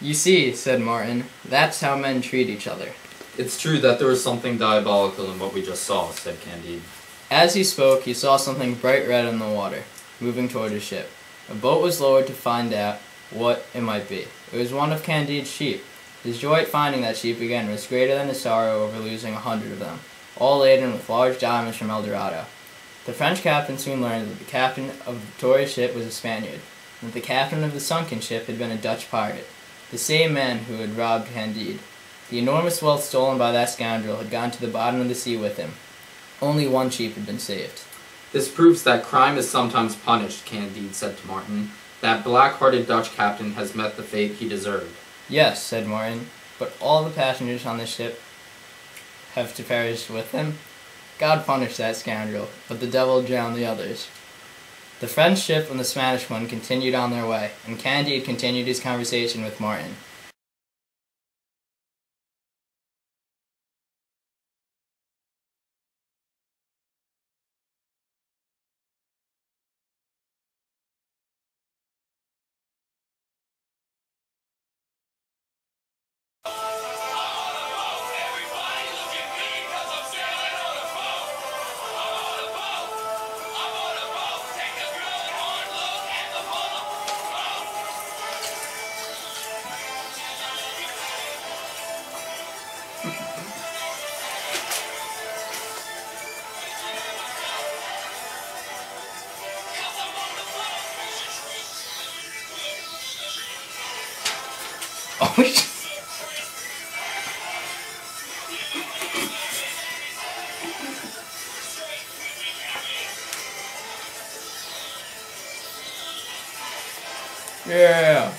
You see, said Martin, that's how men treat each other. It's true that there was something diabolical in what we just saw, said Candide. As he spoke, he saw something bright red in the water, moving toward his ship. A boat was lowered to find out what it might be. It was one of Candide's sheep. His joy at finding that sheep again was greater than his sorrow over losing a hundred of them, all laden with large diamonds from El Dorado. The French captain soon learned that the captain of the Victoria's ship was a Spaniard, and that the captain of the sunken ship had been a Dutch pirate, the same man who had robbed Candide. The enormous wealth stolen by that scoundrel had gone to the bottom of the sea with him. Only one sheep had been saved. This proves that crime is sometimes punished, Candide said to Martin. That black-hearted Dutch captain has met the fate he deserved. Yes, said Martin, but all the passengers on the ship have to perish with him. God punish that scoundrel, but the devil drown the others. The French ship and the Spanish one continued on their way, and Candide continued his conversation with Martin. Yeah.